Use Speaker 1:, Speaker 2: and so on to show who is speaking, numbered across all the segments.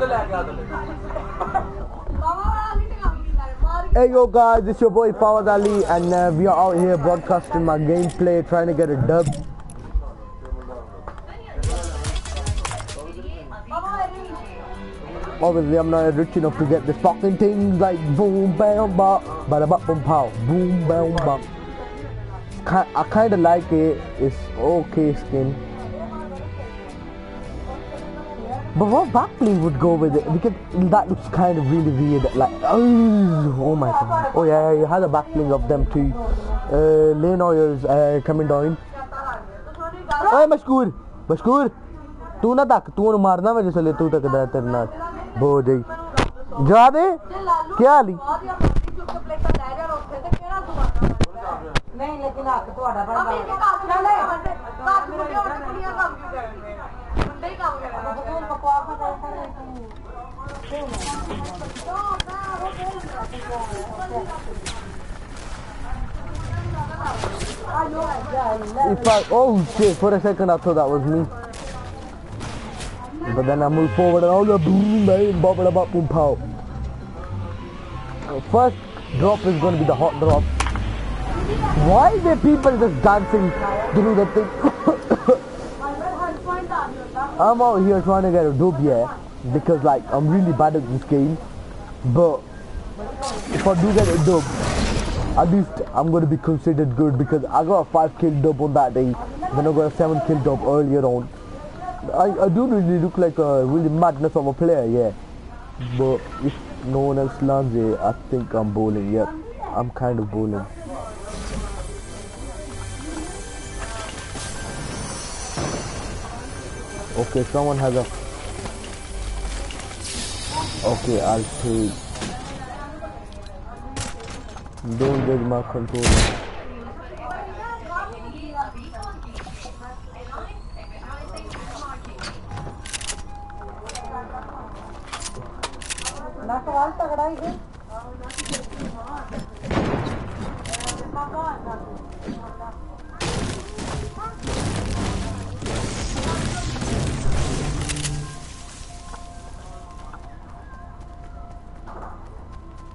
Speaker 1: Hey yo guys, it's your boy Fawad Ali and uh, we are out here broadcasting my gameplay trying to get a dub. Obviously I'm not rich enough to get the fucking things like boom bam bop bada bop boom pow boom bam bop. I kinda like it, it's okay skin. But what Buckley would go with it because that looks kind of really weird. Like, oh, oh my god. Oh yeah, you had a backling of them too. Uh, Lane Oyers uh, coming down. Hey, Mashkoor! Mashkoor! तू ना तक तू मारना मेरे से ले तू तक दा तेरे नाल बो
Speaker 2: जाई जा दे क्या हाली नहीं लेकिन हक
Speaker 1: तुम्हारा बड़ा Oh shit, for a second I thought that was me. But then I moved forward and oh, all the boom, boom, bop, bop, boom, pow. First drop is going to be the hot drop. Why are people just dancing through the thing? I'm out here trying to get a dub, yeah, because like I'm really bad at this game. But if I do get a dub, at least I'm gonna be considered good because I got a five kill dub on that day, then I got a seven kill dub earlier on. I, I do really look like a really madness of a player, yeah. But if no one else lands it, I think I'm bowling. Yep, I'm kind of bowling. Okay, someone has a... Okay, I'll take... Don't get my controller.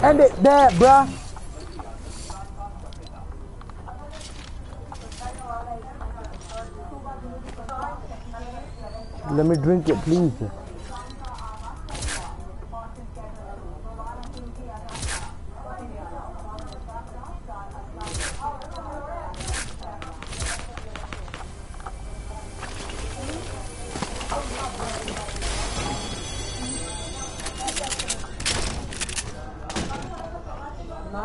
Speaker 1: End it there, bruh. Let me drink it, please.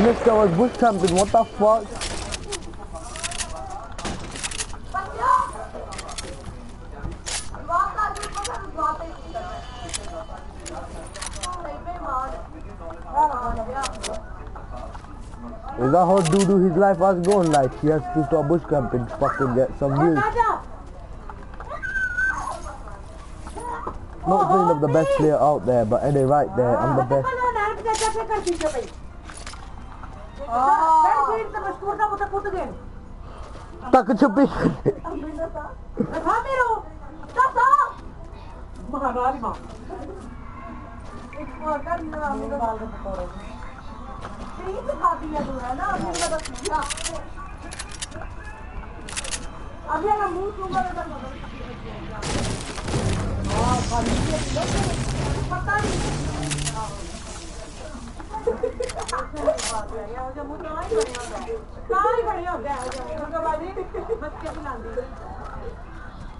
Speaker 1: Mr. was with something, what the fuck? Is that how dude his life was going like he has to stop bush camp to fucking get some news. Not saying I'm the best player out there, but any right there, I'm the best.
Speaker 3: Tak kecupi. Maharaja.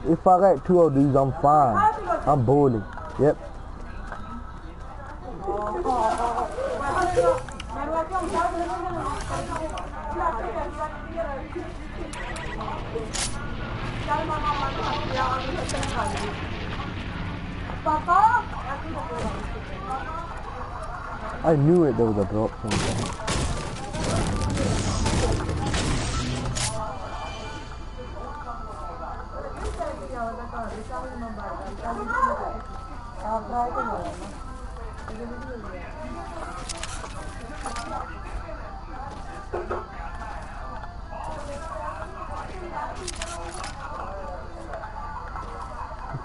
Speaker 1: If I got two of these, I'm fine. I'm bowling. Yep. I knew it. There was a drop somewhere.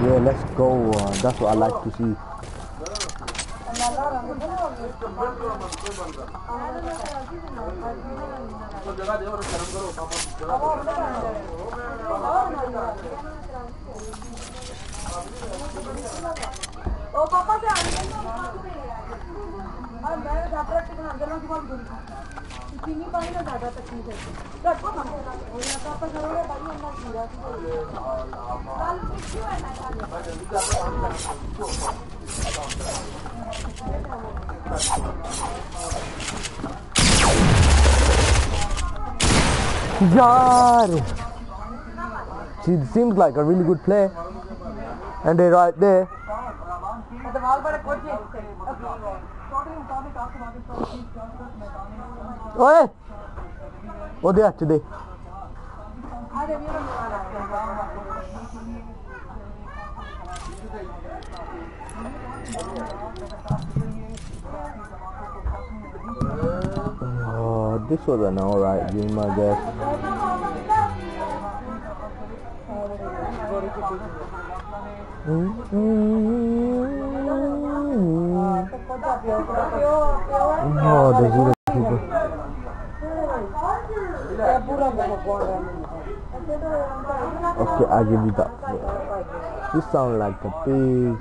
Speaker 1: Yeah, let's go. Uh, that's what I like to see.
Speaker 4: ओ पापा
Speaker 2: से आने के और मैं जाकर के अंदर की बोल दूंगा इतनी पानी ना ज्यादा तकलीफ है
Speaker 1: Yar, She seemed like a really good player. And they're right there.
Speaker 3: Hey.
Speaker 1: What do you have today? Oh, this was an alright game, I guess. Mm -hmm. Oh, the. Okay, I'll give you that. You sound like a pig.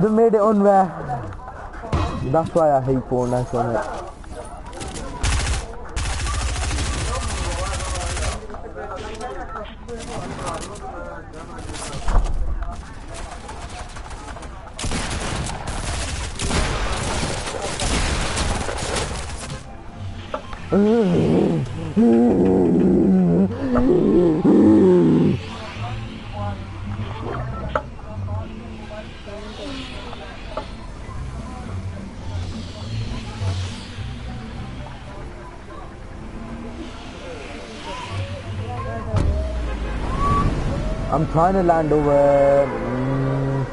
Speaker 1: They made it unfair. That's why I hate Fortnite on it. I'm trying to land over. mm,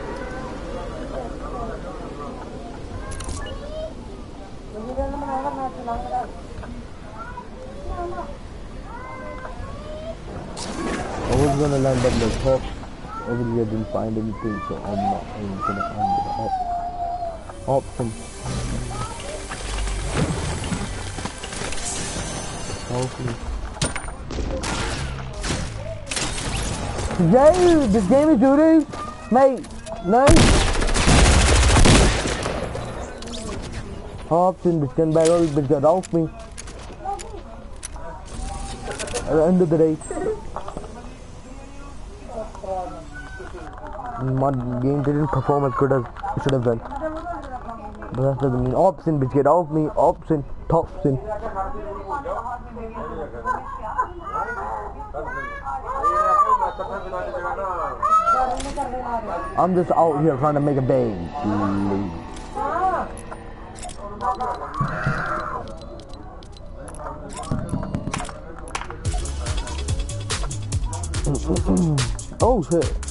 Speaker 1: I was gonna land up the top. Over here, didn't find anything, so I'm not even gonna land it up. Option. Hopefully. Yo, this game is doo Mate, no. In, bitch can barrel, bitch get off me. At the end of the day. My game didn't perform as good as it should have done. But that doesn't mean ops in, bitch get off me, ops in, tops in. I'm just out here trying to make a bang. Oh shit.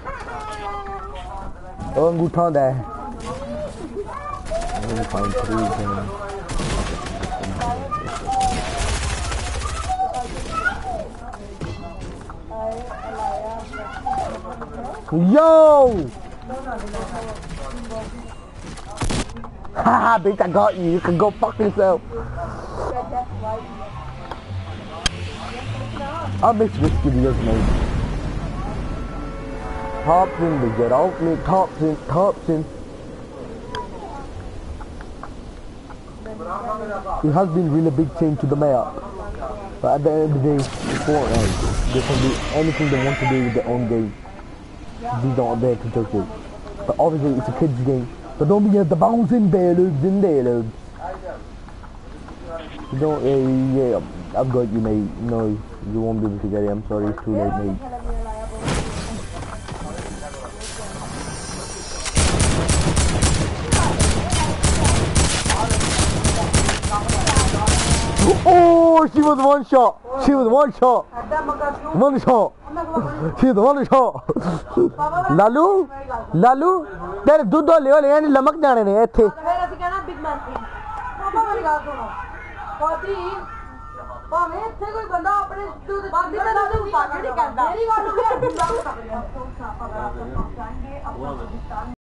Speaker 2: ਉਹ
Speaker 1: ਅੰਗੂਠਾ ਹੁੰਦਾ ਹੈ One point three then. Yo! Haha, bitch, I got you. You can go fuck yourself. I miss whiskey videos, mate. Thompson, they get me. Thompson, Thompson. It has been really big change to the map. But at the end of the day, Fortnite. Uh, they can do anything they want to do with their own game. These aren't judge it. But obviously it's a kids game. But don't be at the bouncing in there loops. You don't, yeah, yeah, I've got you mate. No, you won't be able to get it. I'm sorry, it's too late mate. Oh, she was one shot. She was one shot. One shot. She was one shot. Lalu Lalu ਤੇਰੇ ਦੁੱਧ ਵਾਲੇ ਵਾਲੇ ਐਨ ਲਮਕ ਜਾਣੇ ਨੇ ਇੱਥੇ
Speaker 2: ਫਿਰ ਅਸੀਂ ਕਹਿਣਾ ਬਿਗ ਮੈਨ ਸੀ ਪਾਪਾ ਮੇਰੀ ਗੱਲ ਸੁਣੋ ਪਾਦੀ ਭਾਵੇਂ ਇੱਥੇ ਕੋਈ ਬੰਦਾ ਆਪਣੇ ਦੁੱਧ ਬਾਦੀ ਦਾ ਦੁੱਧ ਪਾ ਨਹੀਂ ਕਹਿੰਦਾ ਮੇਰੀ ਗੱਲ ਨੂੰ ਵੀ